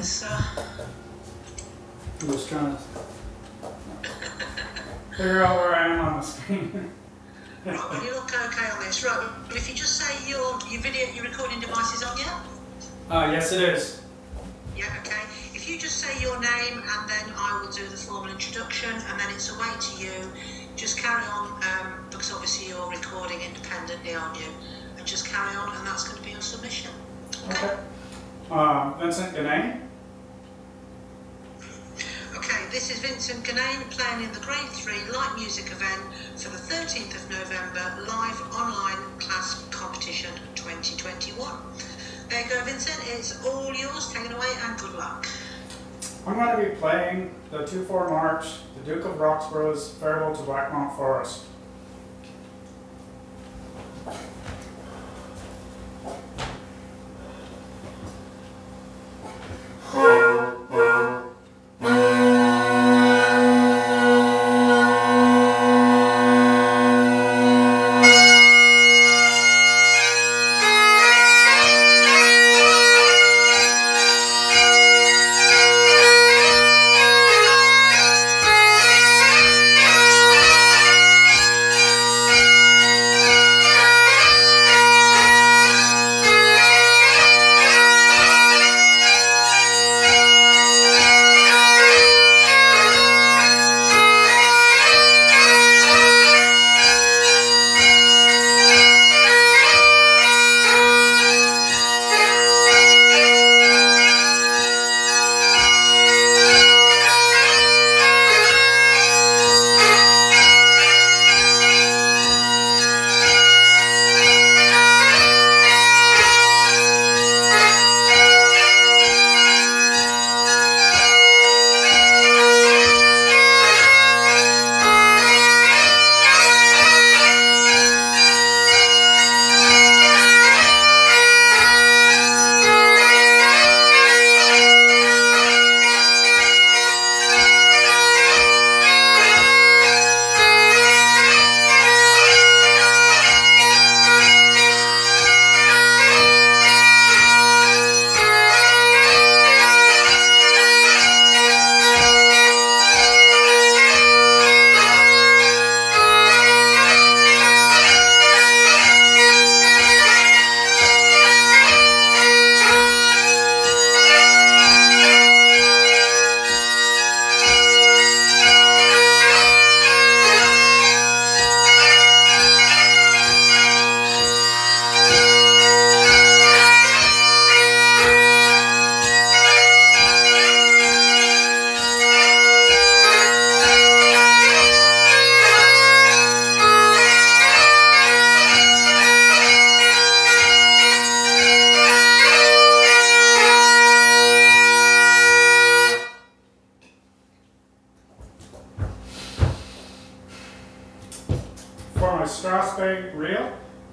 this. Uh... I'm just trying to figure out where I am on the screen. right, you look okay on this. Right, well, if you just say your your video, your recording device is on, yeah? Uh, yes, it is. Yeah, okay. If you just say your name and then I will do the formal introduction and then it's away to you. Just carry on um, because obviously you're recording independently on you and just carry on and that's going to be your submission. Okay. Okay. Uh, Vincent. Okay, this is Vincent Guinnane playing in the Grade 3 Light Music event for the 13th of November live online CLASP competition 2021. There you go, Vincent. It's all yours. Take it away and good luck. I'm going to be playing the 2-4 March, the Duke of Roxburghe's Farewell to Blackmount Forest.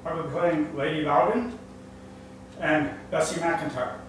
Reel, I will be playing Lady Loudon and Bessie McIntyre.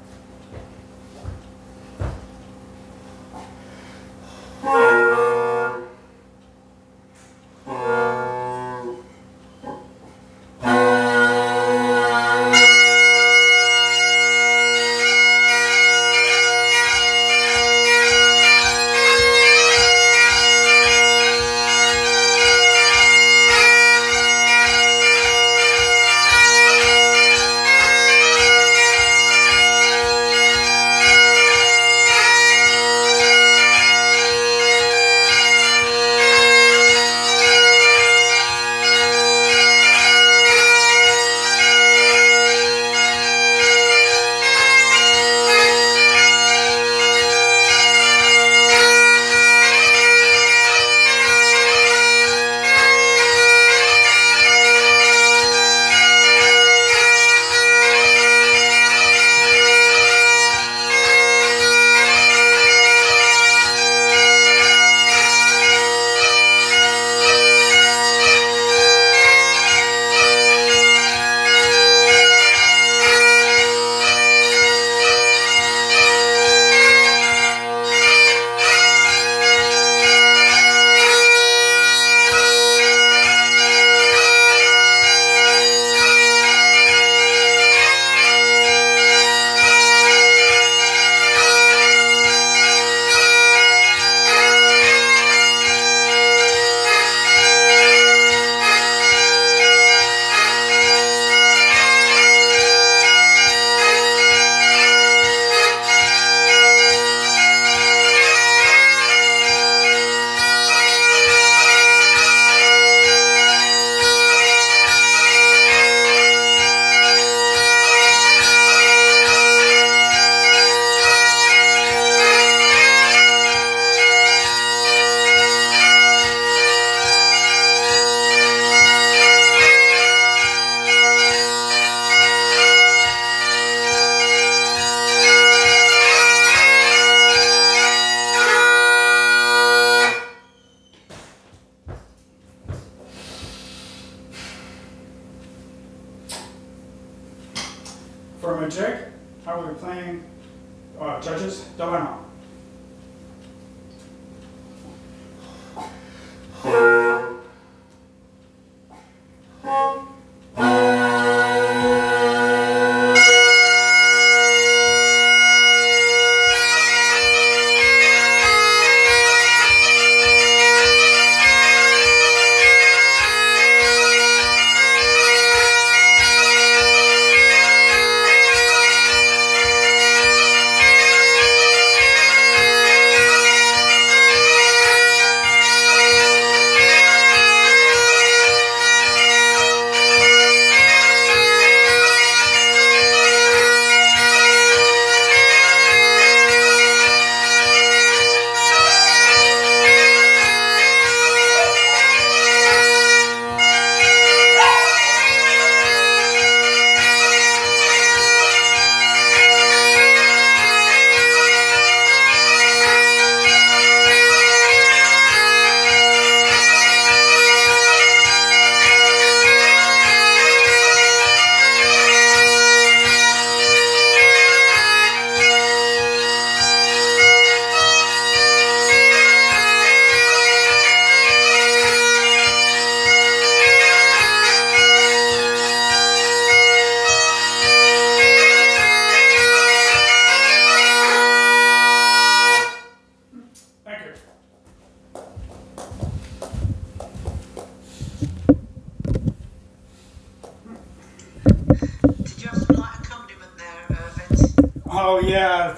For Magic, how are we playing uh, Judges? Don't know. Oh yeah,